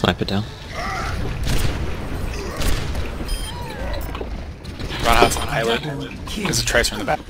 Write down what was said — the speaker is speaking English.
Sniper down. Run Hot's on island. There's a tracer in the back.